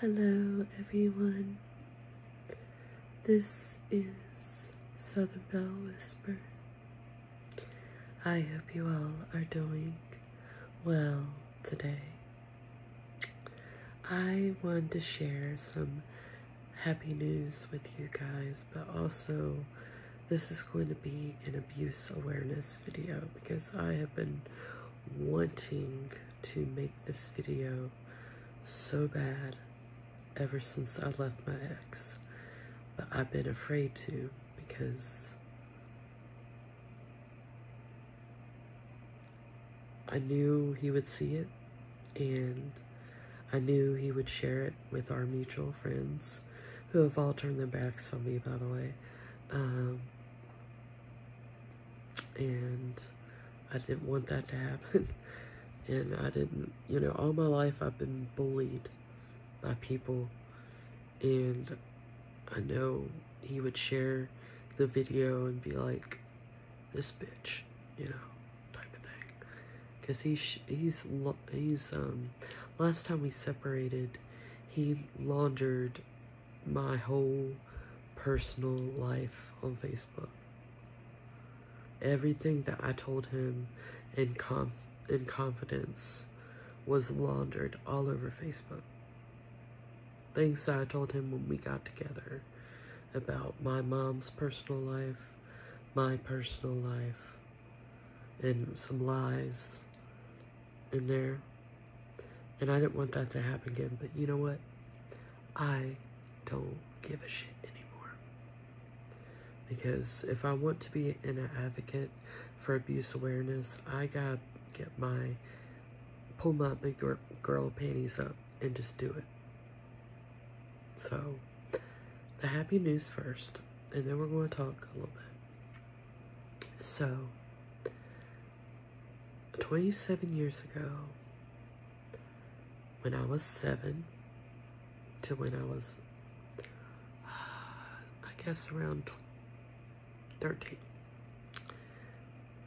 Hello, everyone. This is Southern Belle Whisper. I hope you all are doing well today. I wanted to share some happy news with you guys, but also this is going to be an abuse awareness video because I have been wanting to make this video so bad ever since I left my ex. But I've been afraid to because I knew he would see it and I knew he would share it with our mutual friends who have all turned their backs on me, by the way. Um, and I didn't want that to happen. and I didn't, you know, all my life I've been bullied by people. And I know he would share the video and be like, this bitch, you know, type of thing. Because he's, he's, he's, um, last time we separated, he laundered my whole personal life on Facebook. Everything that I told him in, conf in confidence was laundered all over Facebook. Things that I told him when we got together about my mom's personal life, my personal life, and some lies in there. And I didn't want that to happen again, but you know what? I don't give a shit anymore. Because if I want to be an advocate for abuse awareness, I gotta get my, pull my big girl panties up and just do it. So, the happy news first, and then we're going to talk a little bit. So, 27 years ago, when I was seven to when I was I guess around 13.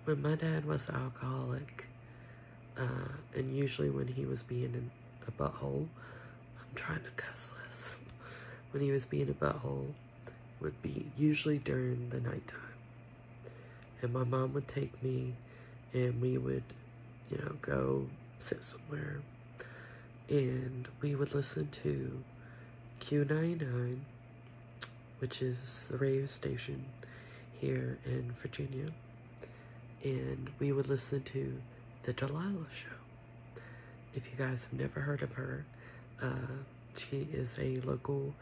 When my dad was alcoholic, uh, and usually when he was being in a butthole, I'm trying to cuss when he was being a butthole, would be usually during the nighttime. And my mom would take me and we would, you know, go sit somewhere and we would listen to Q99 which is the radio station here in Virginia. And we would listen to The Delilah Show. If you guys have never heard of her, uh, she is a local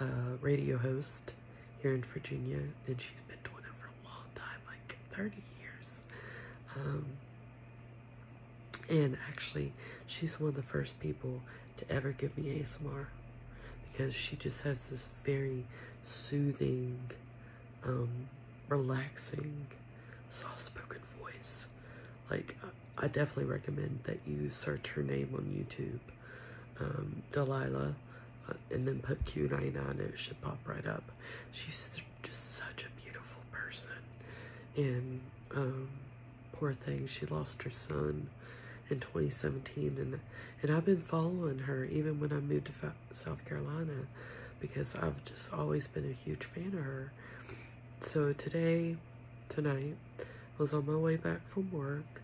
uh, radio host here in Virginia, and she's been doing it for a long time, like 30 years. Um, and actually, she's one of the first people to ever give me ASMR because she just has this very soothing, um, relaxing, soft-spoken voice. Like, I definitely recommend that you search her name on YouTube, um, Delilah, and then put Q99 it should pop right up. She's just such a beautiful person. And, um, poor thing, she lost her son in 2017 and and I've been following her even when I moved to South Carolina because I've just always been a huge fan of her. So today, tonight, I was on my way back from work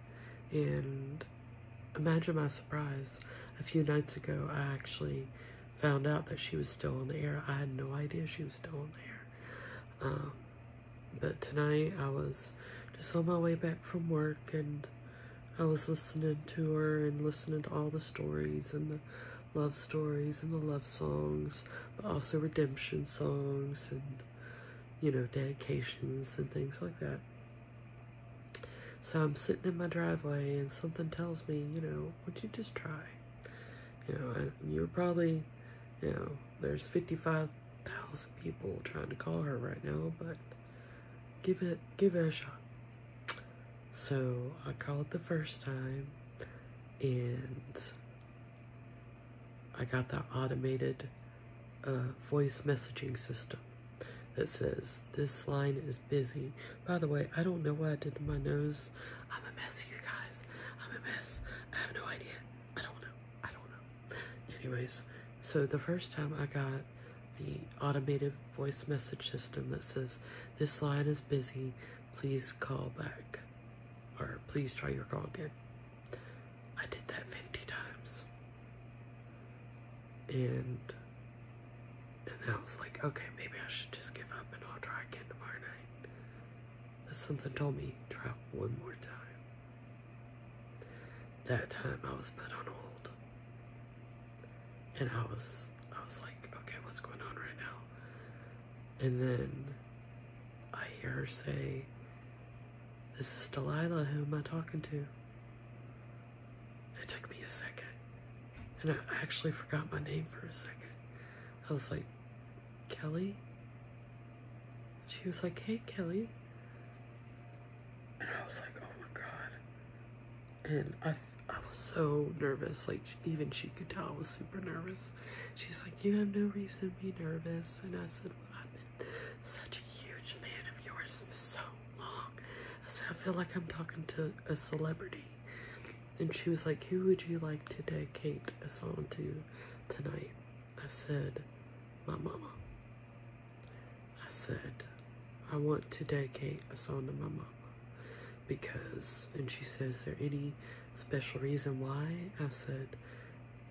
and imagine my surprise. A few nights ago, I actually found out that she was still on the air. I had no idea she was still on the air. Um, but tonight, I was just on my way back from work and I was listening to her and listening to all the stories and the love stories and the love songs, but also redemption songs and, you know, dedications and things like that. So I'm sitting in my driveway and something tells me, you know, would you just try? You know, you're probably, know, there's 55,000 people trying to call her right now, but give it, give it a shot. So I called the first time and I got that automated uh, voice messaging system that says this line is busy. By the way, I don't know what I did to my nose. I'm a mess, you guys. I'm a mess. I have no idea. I don't know. I don't know. Anyways, So the first time I got the automated voice message system that says, this line is busy, please call back. Or please try your call again. I did that 50 times. And, and I was like, okay, maybe I should just give up and I'll try again tomorrow night. But something told me, try one more time. That time I was put on hold. And I was, I was like, okay, what's going on right now? And then I hear her say, this is Delilah, who am I talking to? It took me a second. And I actually forgot my name for a second. I was like, Kelly? She was like, hey, Kelly. And I was like, oh my God. And I, so nervous. Like, even she could tell I was super nervous. She's like, you have no reason to be nervous. And I said, well, I've been such a huge fan of yours for so long. I said, I feel like I'm talking to a celebrity. And she was like, who would you like to dedicate a song to tonight? I said, my mama. I said, I want to dedicate a song to my mama because, and she said, is there any special reason why? I said,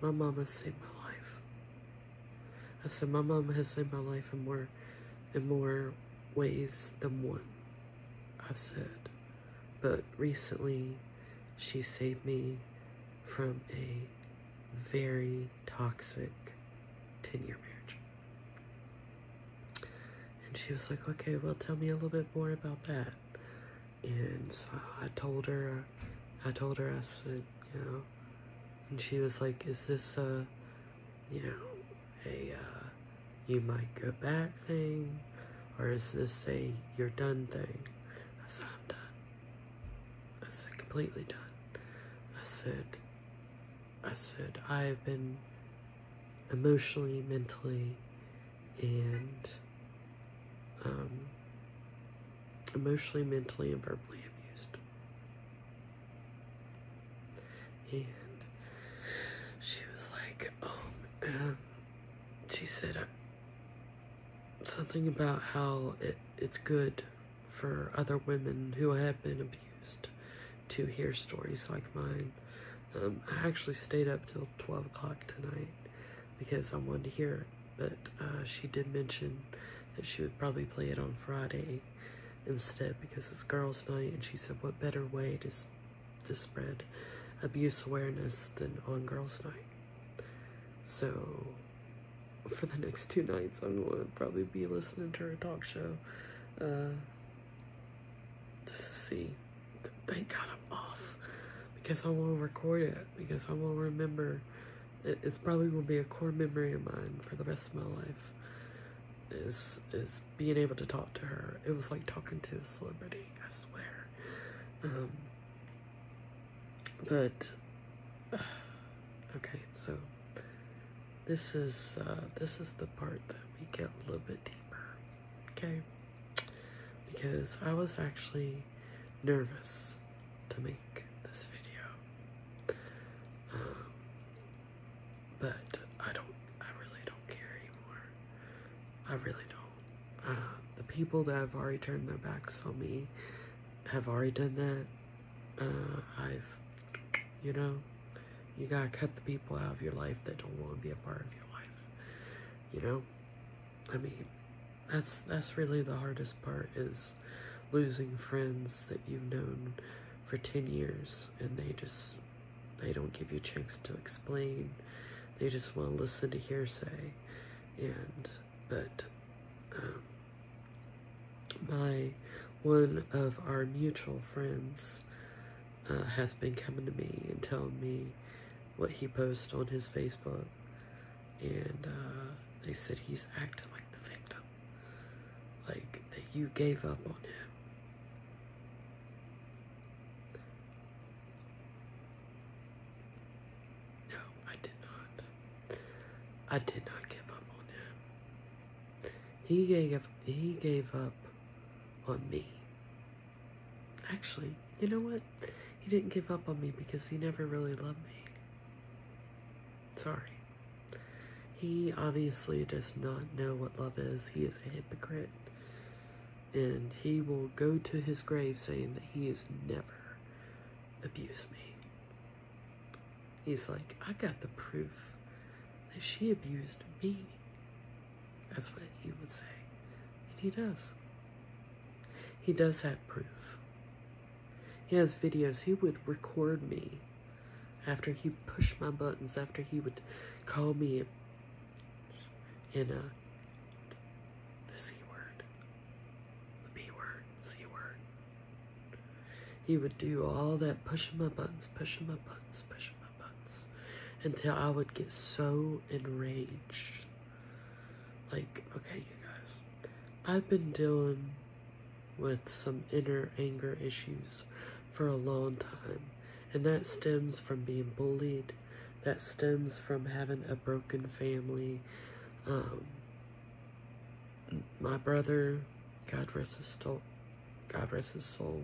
my mama saved my life. I said, my mama has saved my life in more, in more ways than one. I said, but recently she saved me from a very toxic 10-year marriage. And she was like, okay, well, tell me a little bit more about that. And so I told her, I told her, I said, you know, and she was like, is this a, you know, a, uh, you might go back thing? Or is this a you're done thing? I said, I'm done. I said, completely done. I said, I said, I have been emotionally, mentally, and um, emotionally, mentally, and verbally abused. And she was like, um, um she said uh, something about how it, it's good for other women who have been abused to hear stories like mine. Um, I actually stayed up till 12 o'clock tonight because I wanted to hear it, but uh, she did mention that she would probably play it on Friday instead because it's girls' night, and she said, what better way to, to spread abuse awareness than on girls' night? So, for the next two nights, I'm going to probably be listening to her talk show uh, just to see. Thank God I'm off because I to record it because I will remember. It, it's probably going to be a core memory of mine for the rest of my life. Is is being able to talk to her. It was like talking to a celebrity. I swear. Um, but okay, so this is uh, this is the part that we get a little bit deeper. Okay, because I was actually nervous to make this video. Um, but I don't, I really don't care anymore. I really don't. Uh, the people that have already turned their backs on me have already done that. Uh, I've, you know, you gotta cut the people out of your life that don't want to be a part of your life. You know? I mean, that's that's really the hardest part is losing friends that you've known for 10 years and they just they don't give you a chance to explain they just want to listen to hearsay and but um, my one of our mutual friends uh, has been coming to me and telling me what he posted on his Facebook and uh, they said he's acting like the victim like that you gave up on him No, I did not. I did not give up on him. He gave he gave up on me. Actually, you know what? He didn't give up on me because he never really loved me. Sorry. He obviously does not know what love is. He is a hypocrite. And he will go to his grave saying that he has never abused me. He's like, I got the proof that she abused me. That's what he would say. And he does. He does have proof. He has videos. He would record me after he pushed my buttons, after he would call me in a the C word, the B word, C word. He would do all that pushing my buttons, pushing my buttons, pushing my buttons until I would get so enraged. Like, okay, you guys, I've been dealing with some inner anger issues for a long time, and that stems from being bullied, that stems from having a broken family. Um, my brother, God rest his soul, God rest his soul,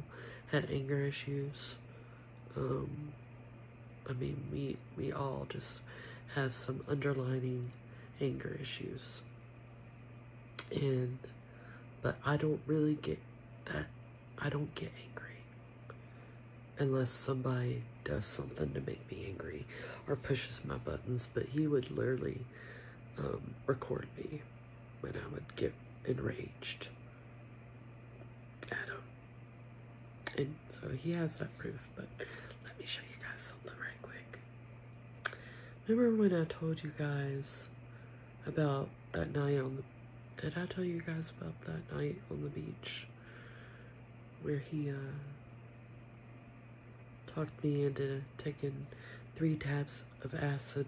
had anger issues. Um, I mean, we we all just have some underlining anger issues, and but I don't really get that. I don't get angry unless somebody does something to make me angry or pushes my buttons. But he would literally um, record me when I would get enraged at him. And so he has that proof, but let me show you guys something right quick. Remember when I told you guys about that night on the did I tell you guys about that night on the beach where he uh talked me into taking three tabs of acid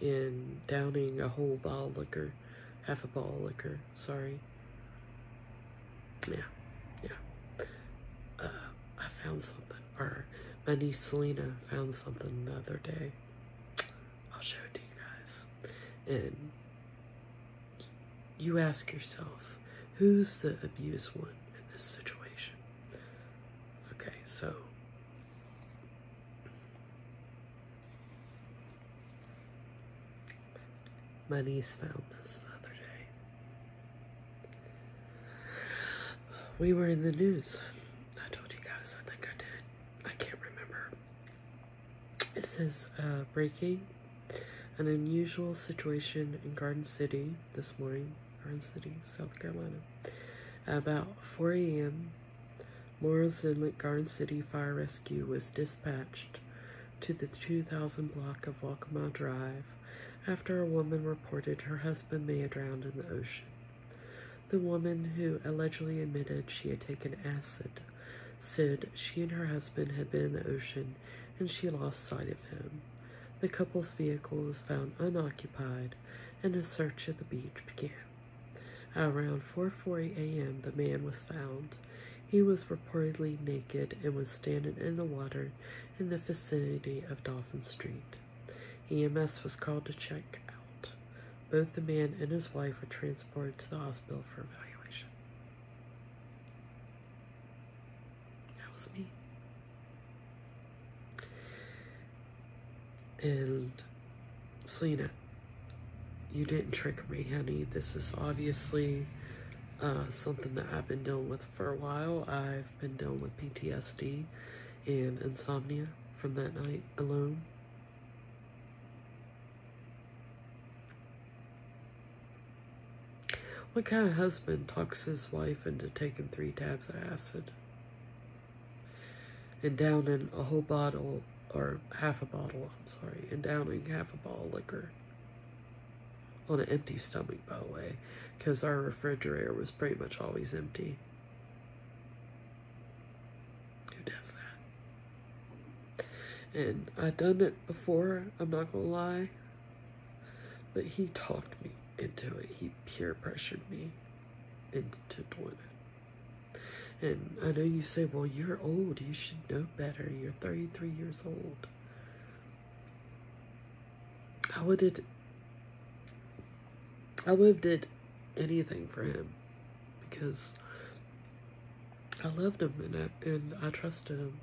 and downing a whole bottle of liquor, half a bottle of liquor, sorry. Yeah, yeah. Uh, I found something, or my niece Selena found something the other day. I'll show it to you guys. And you ask yourself, who's the abused one in this situation? Okay, so my niece found this the other day. We were in the news. I told you guys, I think I did. I can't remember. It says, uh, breaking an unusual situation in Garden City this morning, Garden City, South Carolina. About 4 a.m., Murrells Inlet Garden City Fire Rescue was dispatched to the 2000 block of Waccamaw Drive after a woman reported her husband may have drowned in the ocean. The woman, who allegedly admitted she had taken acid, said she and her husband had been in the ocean and she lost sight of him. The couple's vehicle was found unoccupied and a search of the beach began. Around 4.40 a.m., the man was found. He was reportedly naked and was standing in the water in the vicinity of Dolphin Street. EMS was called to check out. Both the man and his wife were transported to the hospital for evaluation. That was me. And Selena, you didn't trick me, honey. This is obviously uh, something that I've been dealing with for a while. I've been dealing with PTSD and insomnia from that night alone. What kind of husband talks his wife into taking three tabs of acid and downing a whole bottle, or half a bottle, I'm sorry, and downing half a bottle of liquor? On an empty stomach, by the way, because our refrigerator was pretty much always empty. Who does that? And I've done it before, I'm not gonna lie, but he talked me into it. He peer pressured me into doing it. And I know you say, well, you're old, you should know better. You're 33 years old. I would have I would have did anything for him because I loved him and I, and I trusted him.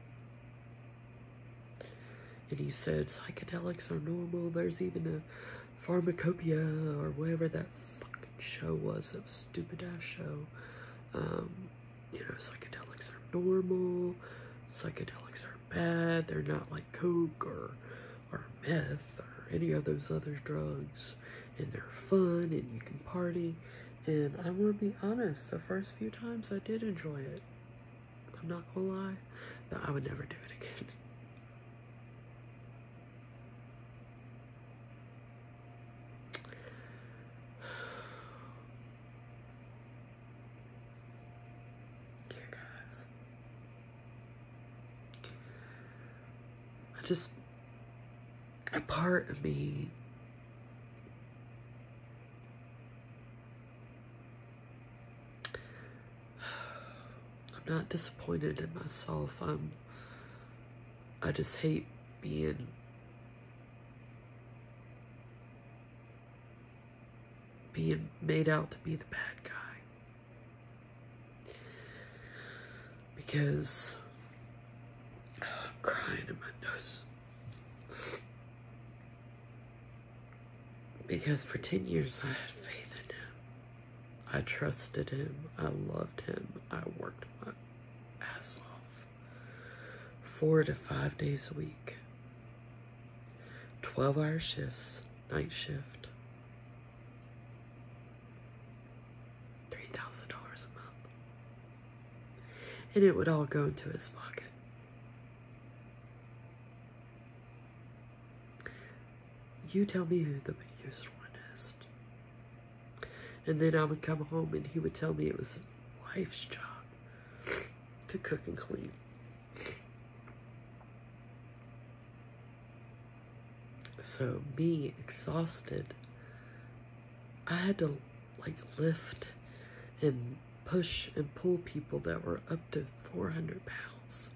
and he said psychedelics are normal. There's even a pharmacopoeia or whatever that fucking show was. That was stupid ass show. Um, you know, psychedelics are normal. Psychedelics are bad. They're not like coke or or meth or any of those other drugs. And they're fun and you can party. And I want to be honest, the first few times I did enjoy it. I'm not gonna lie, but I would never do it again. Guys. I just, a part of me not disappointed in myself. I'm I just hate being being made out to be the bad guy. Because I'm crying in my nose. Because for 10 years I had. I trusted him. I loved him. I worked my ass off. Four to five days a week. 12 hour shifts, night shift. $3,000 a month. And it would all go into his pocket. You tell me who the biggest. And then I would come home and he would tell me it was his wife's job to cook and clean. So me exhausted, I had to like lift and push and pull people that were up to 400 pounds.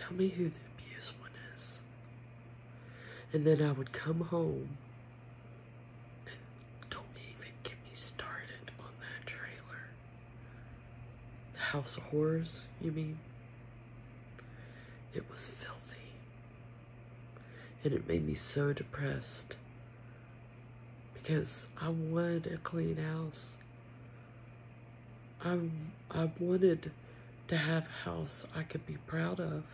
Tell me who the abuse one is. And then I would come home and don't even get me started on that trailer. The House of Horrors, you mean? It was filthy. And it made me so depressed. Because I wanted a clean house. I, I wanted to have a house I could be proud of.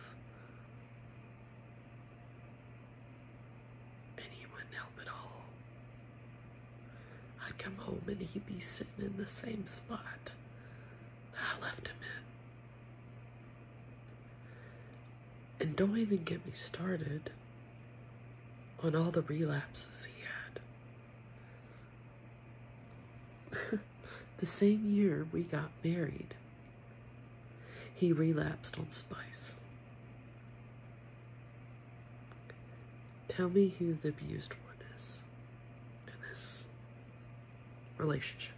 And he wouldn't help at all. I'd come home and he'd be sitting in the same spot that I left him in. And don't even get me started on all the relapses he had. the same year we got married, he relapsed on spice. Tell me who the abused one is in this relationship.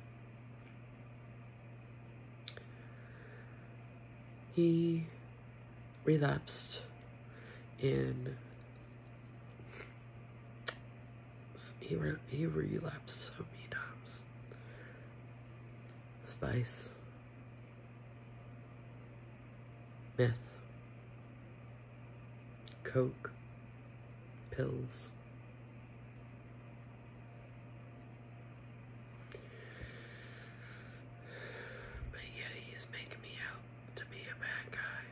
He relapsed in he re he relapsed so many times. Spice, meth, coke, pills. But yet he's making me out to be a bad guy.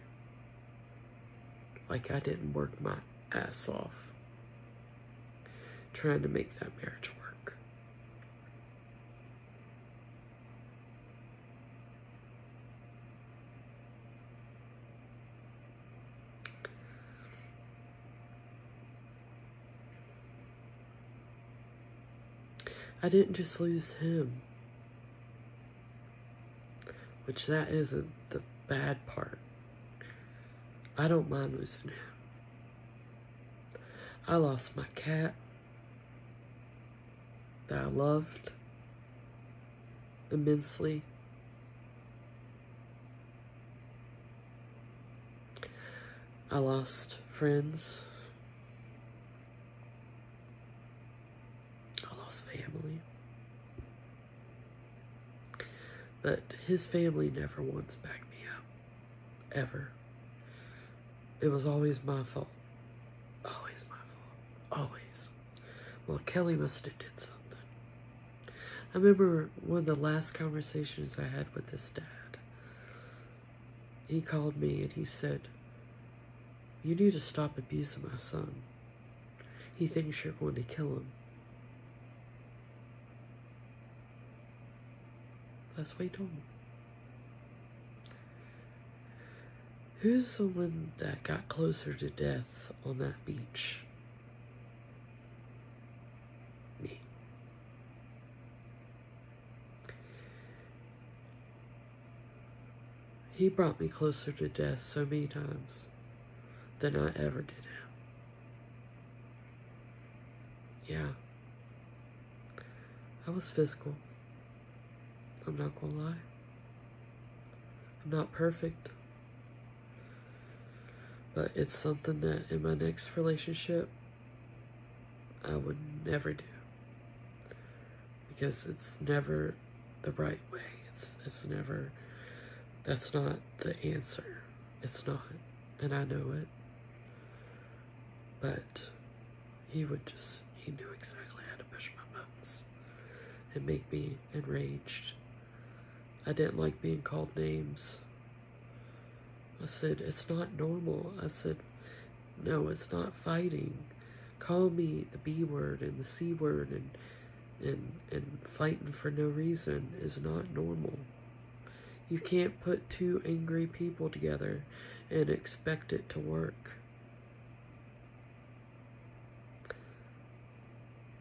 Like I didn't work my ass off trying to make that marriage work. I didn't just lose him, which that isn't the bad part. I don't mind losing him. I lost my cat that I loved immensely. I lost friends. I lost family. But his family never once backed me up. Ever. It was always my fault. Always my fault. Always. Well, Kelly must have did something. I remember one of the last conversations I had with this dad. He called me and he said, You need to stop abusing my son. He thinks you're going to kill him. That's what he told me. Who's the one that got closer to death on that beach? Me. He brought me closer to death so many times than I ever did him. Yeah. I was physical. I'm not gonna lie. I'm not perfect. But it's something that in my next relationship, I would never do. Because it's never the right way. It's, it's never, that's not the answer. It's not. And I know it. But he would just, he knew exactly how to push my buttons and make me enraged. I didn't like being called names. I said, it's not normal. I said, no, it's not fighting. Call me the B word and the C word and, and, and fighting for no reason is not normal. You can't put two angry people together and expect it to work.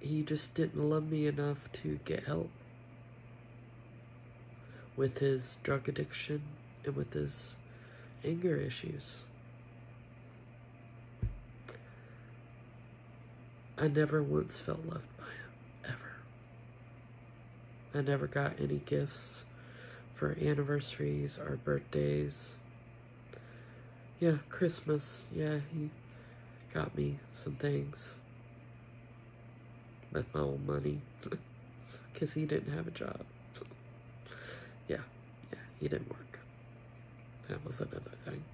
He just didn't love me enough to get help with his drug addiction and with his anger issues. I never once felt loved by him, ever. I never got any gifts for anniversaries or birthdays. Yeah, Christmas, yeah, he got me some things with my own money because he didn't have a job. yeah, yeah, he didn't work. That was another thing.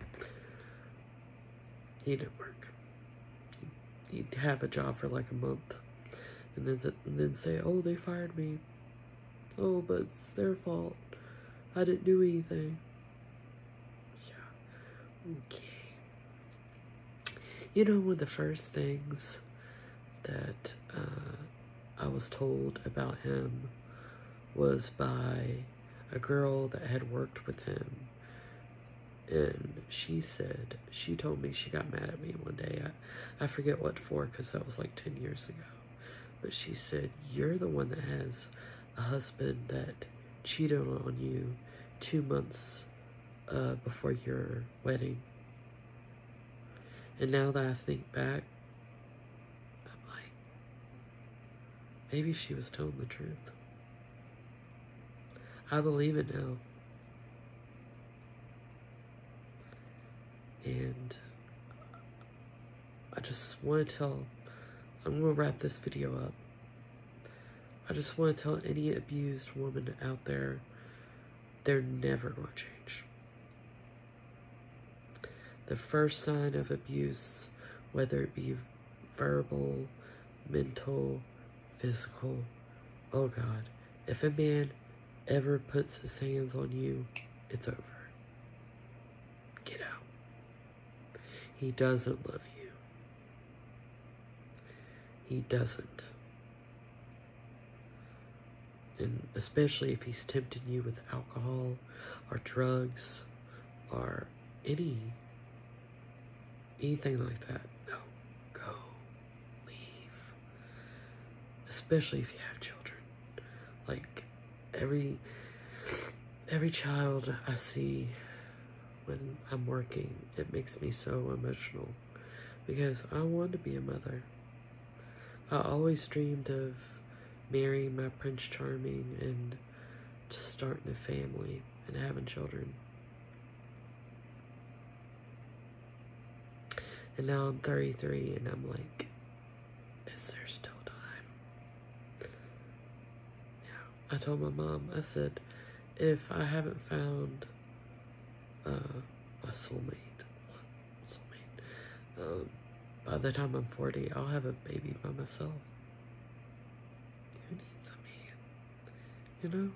He didn't work. He'd have a job for like a month, and then and then say, "Oh, they fired me. Oh, but it's their fault. I didn't do anything." Yeah. Okay. You know, one of the first things that uh, I was told about him was by a girl that had worked with him and she said she told me she got mad at me one day. I, I forget what for because that was like 10 years ago. But she said you're the one that has a husband that cheated on you two months uh, before your wedding. And now that i think back i'm like maybe she was telling the truth. I believe it now and I just want to tell, I'm going to wrap this video up. I just want to tell any abused woman out there, they're never going to change. The first sign of abuse, whether it be verbal, mental, physical, oh God, if a man ever puts his hands on you, it's over. He doesn't love you. He doesn't. And especially if he's tempting you with alcohol or drugs or any anything like that. No. Go. Leave. Especially if you have children. Like every every child I see when I'm working, it makes me so emotional because I want to be a mother. I always dreamed of marrying my Prince Charming and starting a family and having children. And now I'm 33 and I'm like, is there still time? Yeah. I told my mom, I said, if I haven't found uh, my soulmate. Soulmate. um, by the time I'm 40, I'll have a baby by myself. Who needs a man? You know?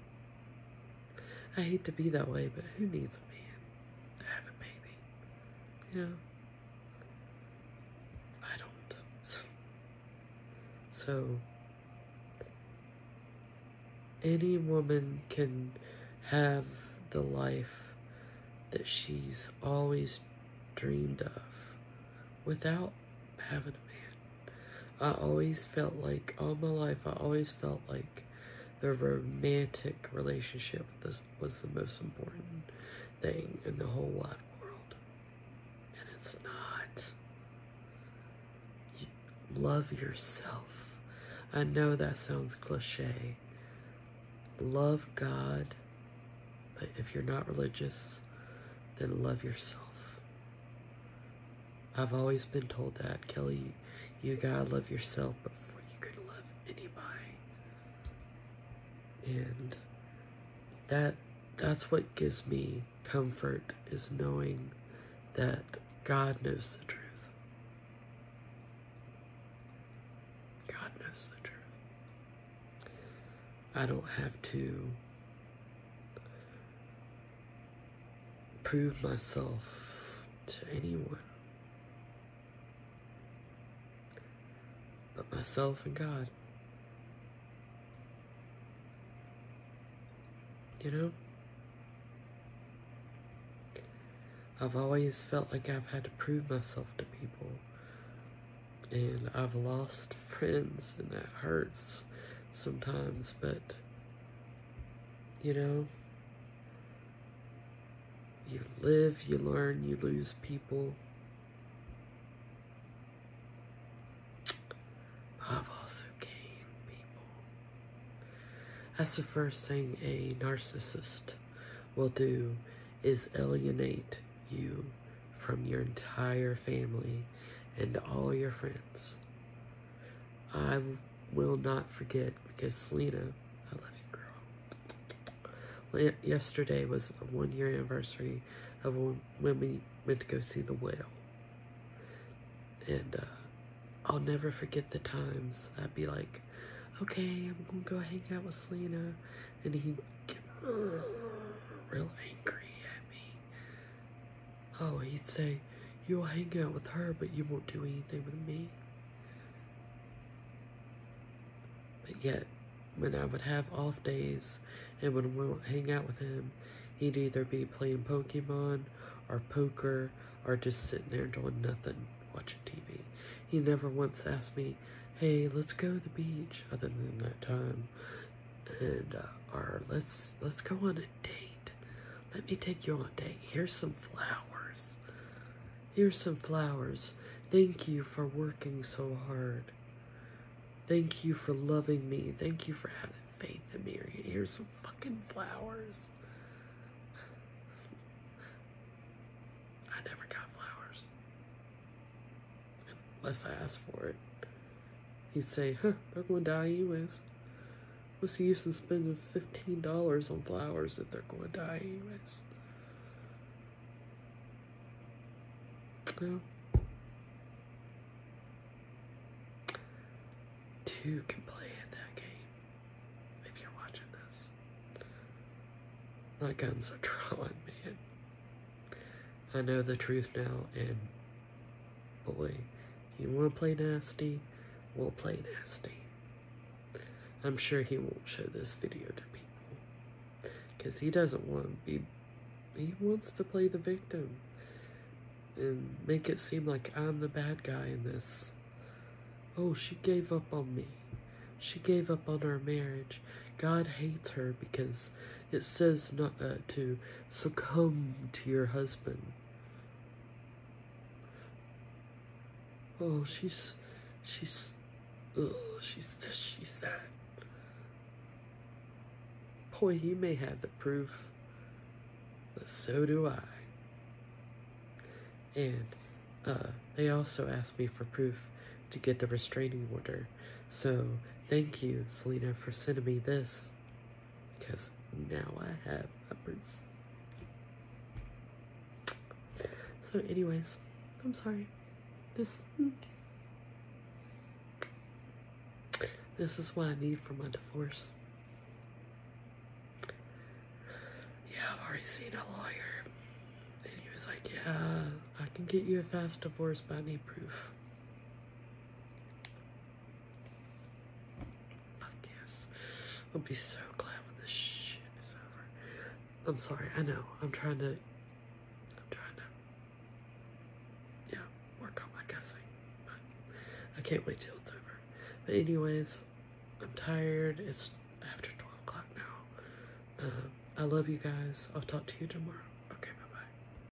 I hate to be that way, but who needs a man to have a baby? You know? I don't. So, any woman can have the life that she's always dreamed of without having a man. I always felt like, all my life, I always felt like the romantic relationship was, was the most important thing in the whole wide world. And it's not. You love yourself. I know that sounds cliche. Love God, but if you're not religious, then love yourself. I've always been told that, Kelly, you gotta love yourself before you can love anybody. And that that's what gives me comfort is knowing that God knows the truth. God knows the truth. I don't have to prove myself to anyone but myself and God. You know? I've always felt like I've had to prove myself to people. And I've lost friends, and that hurts sometimes, but you know, you live, you learn, you lose people. I've also gained people. That's the first thing a narcissist will do is alienate you from your entire family and all your friends. I will not forget because Selena, I love you, girl. Yesterday was a one year anniversary of when we went to go see the whale. And uh, I'll never forget the times I'd be like, okay, I'm gonna go hang out with Selena. And he'd get real angry at me. Oh, he'd say, you'll hang out with her, but you won't do anything with me. But yet, when I would have off days and would hang out with him, he'd either be playing Pokemon or poker or just sitting there doing nothing, watching TV. He never once asked me, hey, let's go to the beach, other than that time. And, uh, or let's, let's go on a date. Let me take you on a date. Here's some flowers. Here's some flowers. Thank you for working so hard. Thank you for loving me. Thank you for having faith in me. Here's some fucking flowers. I never got flowers. Unless I asked for it. He'd say, huh, they're going to die anyways. What's the use in spending $15 on flowers if they're going to die anyways? No. Two can play at that game if you're watching this. My guns are drawn, man. I know the truth now, and boy, you want to play nasty? We'll play nasty. I'm sure he won't show this video to people. Because he doesn't want to be... He wants to play the victim. And make it seem like I'm the bad guy in this. Oh, she gave up on me. She gave up on our marriage. God hates her because it says not uh, to succumb to your husband. Oh, she's, she's, ugh, she's this, she's that. Boy, you may have the proof, but so do I. And, uh, they also asked me for proof to get the restraining order. So, thank you, Selena, for sending me this. Because now I have a proof. So, anyways, I'm sorry. this this is what I need for my divorce. Yeah, I've already seen a lawyer. And he was like, yeah, I can get you a fast divorce, but I need proof. I'll be so glad when this shit is over. I'm sorry, I know. I'm trying to I'm trying to yeah, work on my cussing. But I can't wait till it's over. But anyways, I'm tired. It's after 12 o'clock now. Um, I love you guys. I'll talk to you tomorrow.